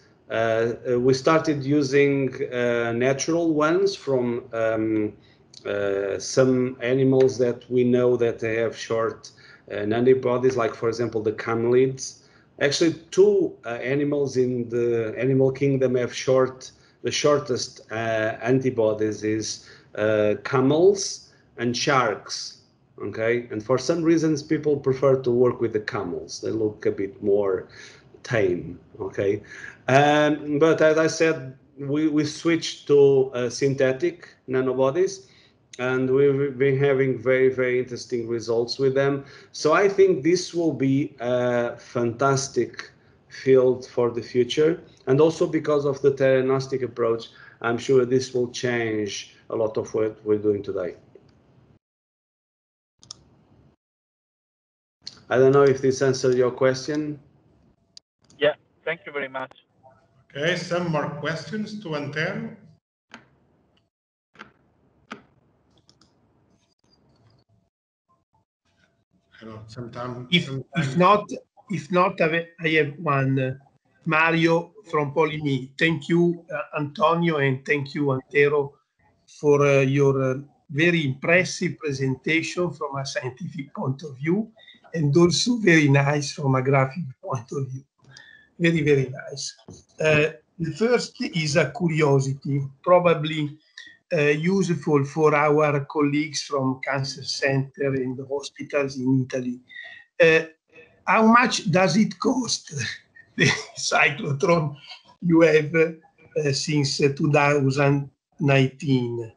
we started using natural ones from um, some animals that we know that they have short nanobodies, like for example the camelids. Actually, two uh, animals in the animal kingdom have short, the shortest uh, antibodies is uh, camels and sharks. Okay, and for some reasons, people prefer to work with the camels. They look a bit more tame. Okay, um, but as I said, we we switched to uh, synthetic nanobodies and we've been having very, very interesting results with them. So I think this will be a fantastic field for the future. And also because of the theranostic approach, I'm sure this will change a lot of what we're doing today. I don't know if this answered your question. Yeah, thank you very much. Okay, some more questions to Antero. sometimes. If if not, if not, I have one. Uh, Mario from Polimi. Thank you, uh, Antonio, and thank you, Antero, for uh, your uh, very impressive presentation from a scientific point of view, and also very nice from a graphic point of view. Very, very nice. Uh, the first is a curiosity, probably uh, useful for our colleagues from cancer center and hospitals in Italy. How much does it cost, the cyclotron you have uh, since 2019?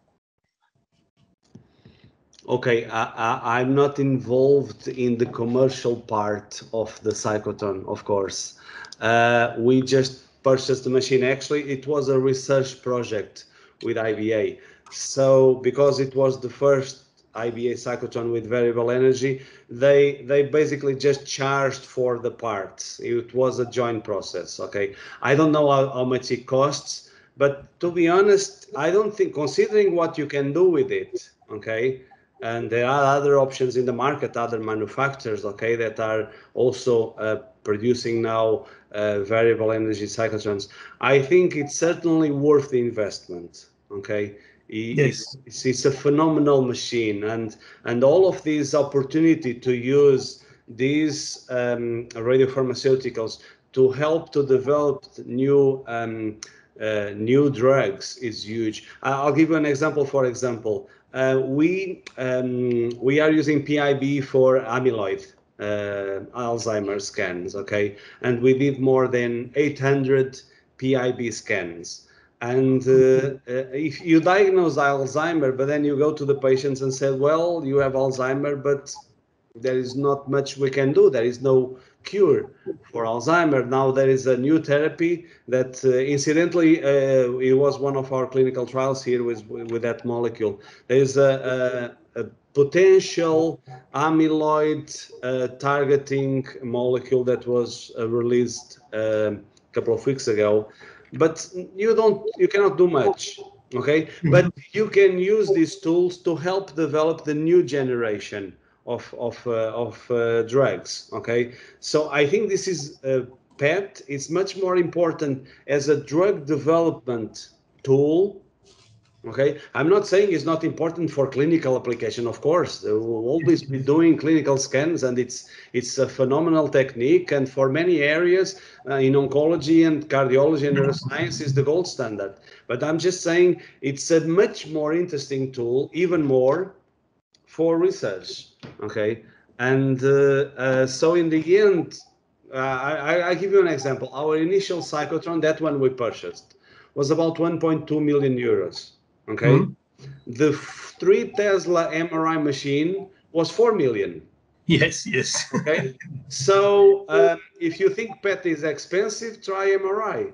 Okay, I, am not involved in the commercial part of the cyclotron, of course. Uh, we just purchased the machine. Actually, it was a research project with IBA. So because it was the first IBA cyclotron with variable energy, they they basically just charged for the parts. It was a joint process. Okay, I don't know how, how much it costs, but to be honest, I don't think considering what you can do with it. Okay, and there are other options in the market, other manufacturers. Okay, that are also uh, producing now uh, variable energy cyclotrons. I think it's certainly worth the investment okay yes. It's, it's, a phenomenal machine and and all of these opportunity to use these um, radiopharmaceuticals to help to develop new um, uh, new drugs is huge. I'll give you an example. For example, uh, we um, we are using PIB for amyloid uh, Alzheimer's scans. Okay, and we did more than 800 PIB scans. And uh, uh, if you diagnose Alzheimer, but then you go to the patients and say, well, you have Alzheimer, but there is not much we can do. There is no cure for Alzheimer. Now there is a new therapy that, uh, incidentally, uh, it was one of our clinical trials here with with that molecule. There is a, a, a potential amyloid uh, targeting molecule that was uh, released um, a couple of weeks ago but you don't you cannot do much okay? Mm-hmm. but you can use these tools to help develop the new generation of of uh, of uh, drugs okay? So i think this is a uh, PET. It's much more important as a drug development tool Okay, I'm not saying it's not important for clinical application. Of course, we'll always be doing clinical scans, and it's it's a phenomenal technique. And for many areas uh, in oncology and cardiology and neuroscience is the gold standard. But I'm just saying it's a much more interesting tool, even more for research. Okay, and uh, uh, so in the end, uh, I, I give you an example. Our initial cyclotron, that one we purchased, was about 1.2 million euros Okay. Mm-hmm. The three Tesla MRI machine was 4 million. Yes, yes. okay. So um, if you think PET is expensive, try MRI.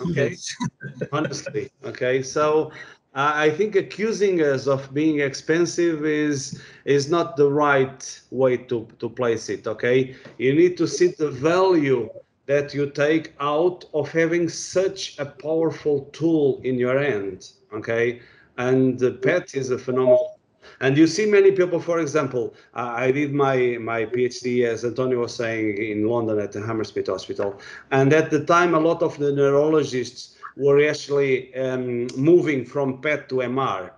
Okay. Honestly. Okay. So uh, I think accusing us of being expensive is is not the right way to, to place it. Okay. You need to see the value that you take out of having such a powerful tool in your hand. Okay, and the PET is a phenomenal and you see many people, for example, I did my, my PhD, as Antonio was saying, in London at the Hammersmith Hospital. And at the time, a lot of the neurologists were actually um, moving from PET to MR,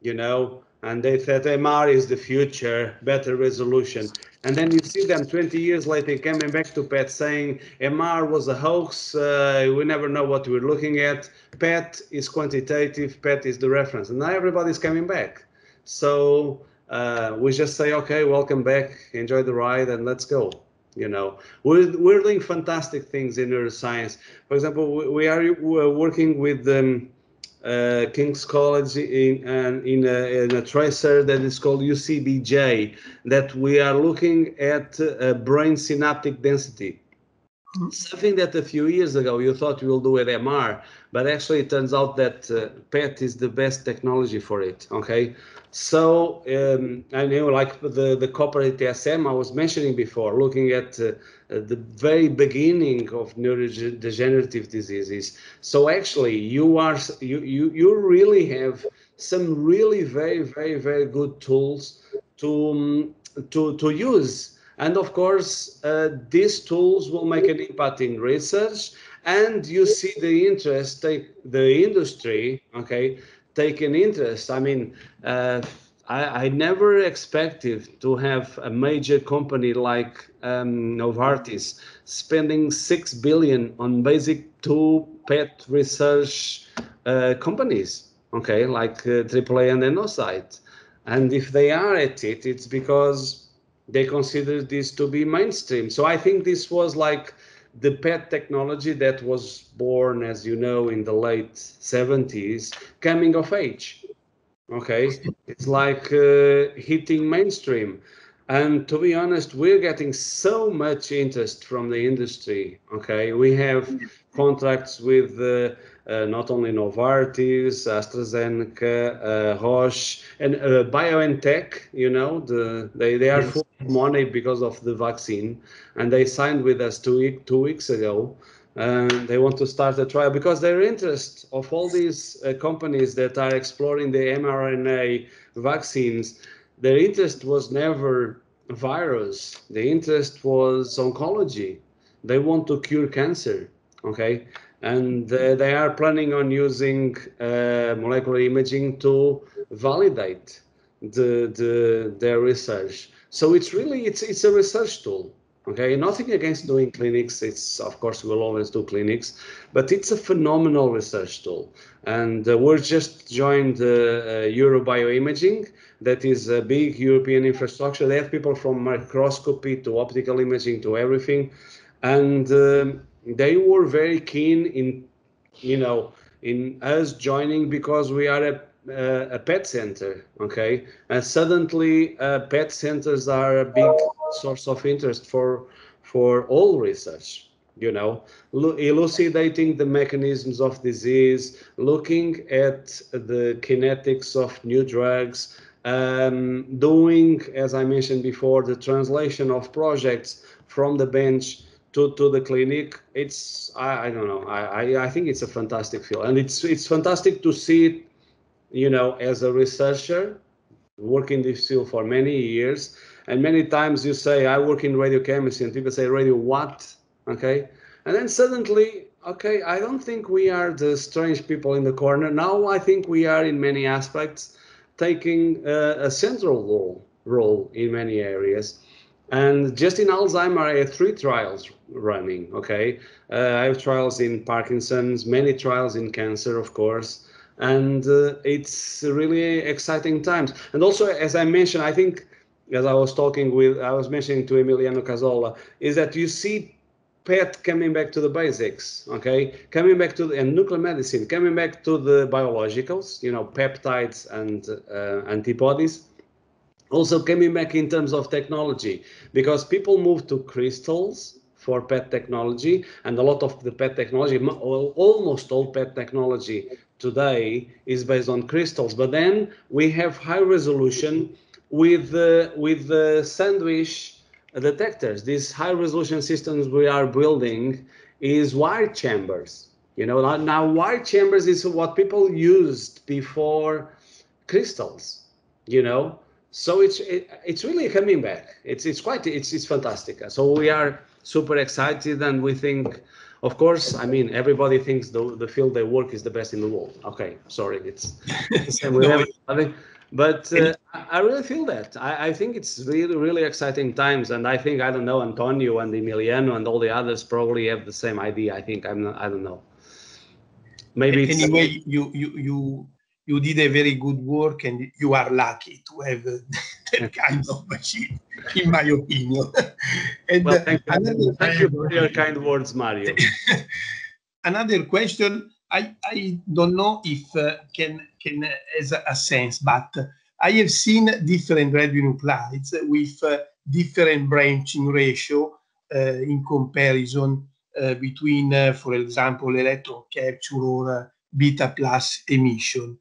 you know, and they said MR is the future, better resolution. And then you see them 20 years later coming back to PET saying MR was a hoax, uh, we never know what we're looking at. PET is quantitative, PET is the reference. And now everybody's coming back. So uh, we just say, okay, welcome back, enjoy the ride, and let's go. You know, we're, we're doing fantastic things in neuroscience. For example, we, we are working with um, uh, King's College in, in, a, in a tracer that is called UCBJ, that we are looking at uh, brain synaptic density. Something that a few years ago you thought you will do with MR, but actually it turns out that uh, PET is the best technology for it. Okay, so um, I know, like the the copper ATSM I was mentioning before, looking at uh, the very beginning of neurodegenerative diseases. So actually, you are you you you really have some really very very very good tools to um, to to use. And of course, uh, these tools will make an impact in research, and you see the interest, take the industry, okay, take an interest. I mean, uh, I, I, never expected to have a major company like um, Novartis spending six billion on basic two pet research uh, companies, okay, like uh, AAA and Endocyte. And if they are at it, it's because they consider this to be mainstream. So I think this was like the PET technology that was born, as you know, in the late 70s, coming of age. Okay, it's like uh, hitting mainstream. And to be honest, we're getting so much interest from the industry. Okay, we have contracts with uh, uh, not only Novartis, AstraZeneca, uh, Roche, and uh, BioNTech. You know, the, they they are full of money because of the vaccine, and they signed with us two two weeks ago. And they want to start a trial because their interest of all these uh, companies that are exploring the mRNA vaccines, their interest was never virus. The interest was oncology. They want to cure cancer. Okay, and uh, they are planning on using uh, molecular imaging to validate the, the their research. So it's really it's it's a research tool. Okay, nothing against doing clinics. It's of course we'll always do clinics, but it's a phenomenal research tool. And uh, we're just joined uh, uh, Eurobioimaging, that is a big European infrastructure. They have people from microscopy to optical imaging to everything, and um, they were very keen in, you know, in us joining because we are a, uh, a pet center, okay? And suddenly, uh, pet centers are a big source of interest for for all research. You know, elucidating the mechanisms of disease, looking at the kinetics of new drugs, um, doing, as I mentioned before, the translation of projects from the bench to, to the clinic, it's I, I don't know. I, I, I think it's a fantastic field, and it's it's fantastic to see it, you know, as a researcher working this field for many years. And many times you say I work in radiochemistry, and people say radio what? Okay, and then suddenly okay, I don't think we are the strange people in the corner. Now I think we are in many aspects taking a central role role in many areas. And just in Alzheimer, I have three trials running. Okay, uh, I have trials in Parkinson's, many trials in cancer, of course, and uh, it's really exciting times. And also, as I mentioned, I think as I was talking with, I was mentioning to Emiliano Casola, is that you see PET coming back to the basics, okay? Coming back to the, and nuclear medicine, coming back to the biologicals, you know, peptides and uh, antibodies also coming back in terms of technology because people move to crystals for PET technology and a lot of the PET technology almost all PET technology today is based on crystals but then we have high resolution with the with the sandwich detectors. These high resolution systems we are building is wire chambers. You know, now wire chambers is what people used before crystals, you know. So it's it, it's really coming back. It's it's quite it's it's fantastic. So we are super excited and we think of course, I mean, everybody thinks the, the field they work is the best in the world. Okay, sorry, it's the same with everybody. But uh, I really feel that. I, I, think it's really, really exciting times. And I think, I don't know, Antonio and Emiliano and all the others probably have the same idea. I think, I'm not, I don't know. Maybe anyway, you, you, you, you did a very good work and you are lucky to have that kind of machine, in my opinion. and well, thank, you. Another, thank you for your kind words, Mario. another question. I, I don't know if uh, can can uh, has a sense, but I have seen different radionuclides with uh, different branching ratio uh, in comparison uh, between, uh, for example, electron capture or beta plus emission.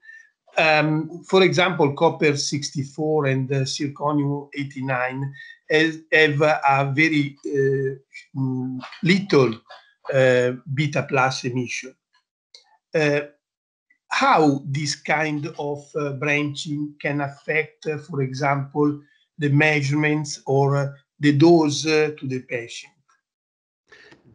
Um, for example, copper 64 and uh, zirconium 89 has, have a very uh, mm, little uh, beta plus emission. Uh, how this kind of uh, branching can affect, uh, for example, the measurements or the dose to the patient?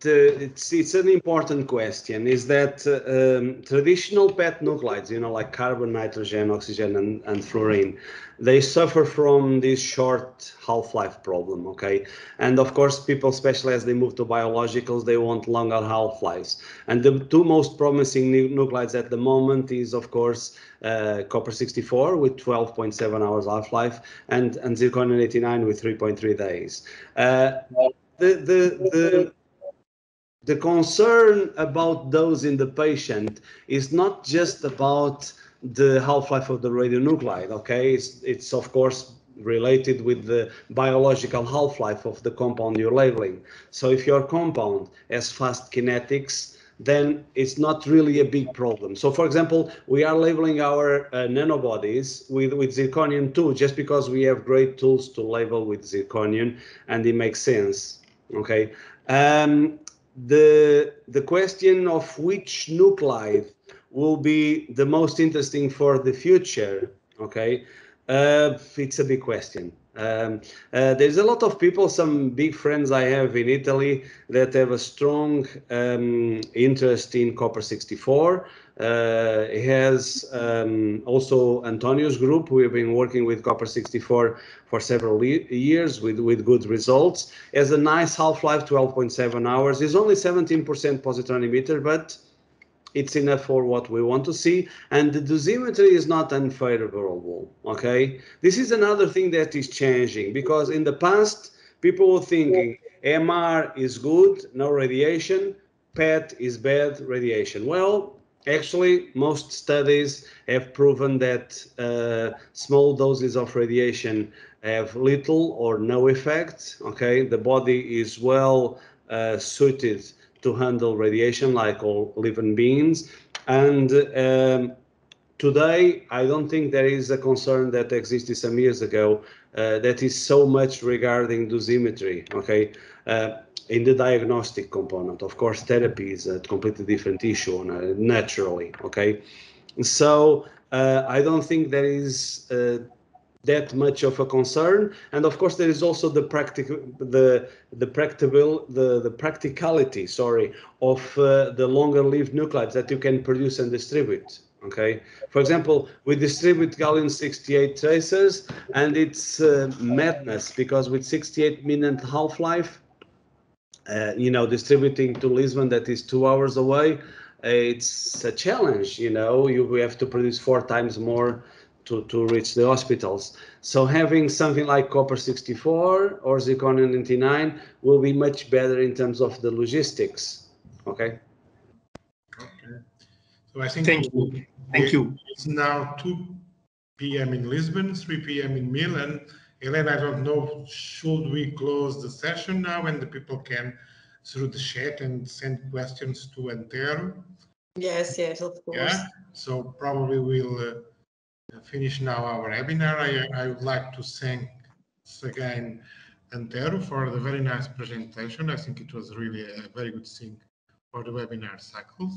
It's it's an important question. Is that um, traditional PET nuclides, you know, like carbon, nitrogen, oxygen, and, and fluorine, they suffer from this short half-life problem. Okay, and of course, people, especially as they move to biologicals, they want longer half-lives. And the two most promising nuclides at the moment is, of course, uh, copper 64 with 12.7 hours half-life, and and zirconium 89 with 3.3 days. Uh, the the the the concern about those in the patient is not just about the half-life of the radionuclide, okay? It's, it's of course related with the biological half-life of the compound you're labeling. So if your compound has fast kinetics, then it's not really a big problem. So for example, we are labeling our uh, nanobodies with, with zirconium too, just because we have great tools to label with zirconium and it makes sense, okay? Um, the the question of which nuclide will be the most interesting for the future okay? Uh, it's a big question. Um, uh, there's a lot of people some big friends i have in italy that have a strong um, interest in copper 64 uh, has um, also Antonio's group. We've been working with Copper 64 for several years with, with good results. Has a nice half-life, 12.7 hours. It's only 17% positron emitter, but it's enough for what we want to see. And the dosimetry is not unfavorable, okay? This is another thing that is changing because in the past, people were thinking MR is good, no radiation, PET is bad, radiation. Well, Actually, most studies have proven that uh, small doses of radiation have little or no effect. Okay, the body is well uh, suited to handle radiation like all living beings. And um, today, I don't think there is a concern that existed some years ago uh, that is so much regarding dosimetry. Okay, uh, in the diagnostic component. Of course, therapy is a completely different issue naturally, okay? So uh, I don't think there is uh, that much of a concern. And of course, there is also the practical, the the practical, the the practicality, sorry, of uh, the longer-lived nuclides that you can produce and distribute. Okay, for example, we distribute gallium-68 tracers, and it's uh, madness because with 68 minute half-life, uh, you know, distributing to Lisbon that is two hours away, it's a challenge. You know, you we have to produce four times more to, to reach the hospitals. So having something like copper 64 or zirconium 99 will be much better in terms of the logistics. Okay. Okay. So I think thank you. Thank you. It's now 2 p.m. in Lisbon, 3 p.m. in Milan. Elena, I don't know, should we close the session now and the people can through the chat and send questions to Antero? Yes, yes, of course. Yeah, so probably we'll uh, finish now our webinar. I, I would like to thank again Antero for the very nice presentation. I think it was really a very good thing for the webinar cycles.